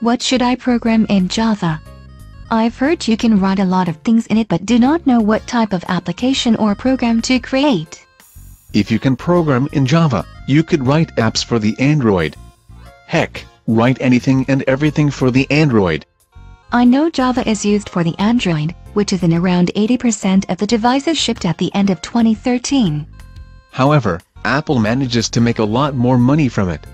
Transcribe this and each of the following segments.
What should I program in Java? I've heard you can write a lot of things in it but do not know what type of application or program to create. If you can program in Java, you could write apps for the Android. Heck, write anything and everything for the Android. I know Java is used for the Android, which is in around 80% of the devices shipped at the end of 2013. However, Apple manages to make a lot more money from it.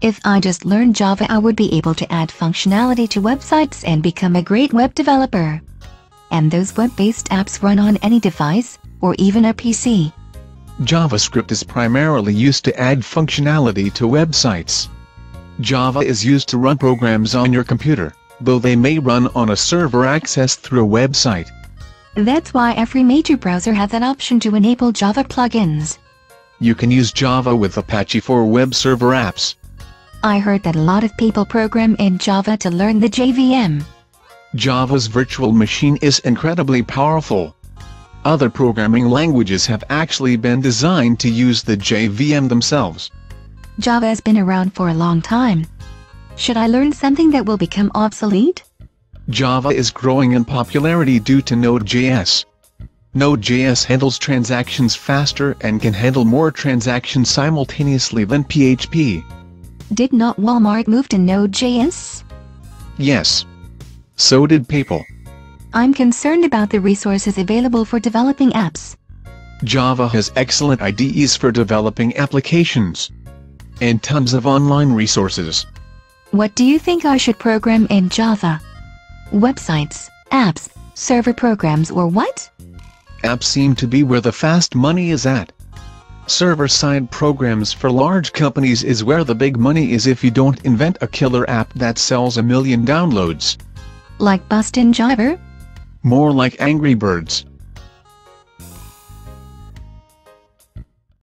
If I just learned Java I would be able to add functionality to websites and become a great web developer. And those web-based apps run on any device, or even a PC. JavaScript is primarily used to add functionality to websites. Java is used to run programs on your computer, though they may run on a server accessed through a website. That's why every major browser has an option to enable Java plugins. You can use Java with Apache for web server apps. I heard that a lot of people program in Java to learn the JVM. Java's virtual machine is incredibly powerful. Other programming languages have actually been designed to use the JVM themselves. Java has been around for a long time. Should I learn something that will become obsolete? Java is growing in popularity due to Node.js. Node.js handles transactions faster and can handle more transactions simultaneously than PHP. Did not Walmart move to Node.js? Yes. So did PayPal. I'm concerned about the resources available for developing apps. Java has excellent IDEs for developing applications. And tons of online resources. What do you think I should program in Java? Websites, apps, server programs or what? Apps seem to be where the fast money is at. Server-side programs for large companies is where the big money is if you don't invent a killer app that sells a million downloads. Like Bustin' Jiver? More like Angry Birds.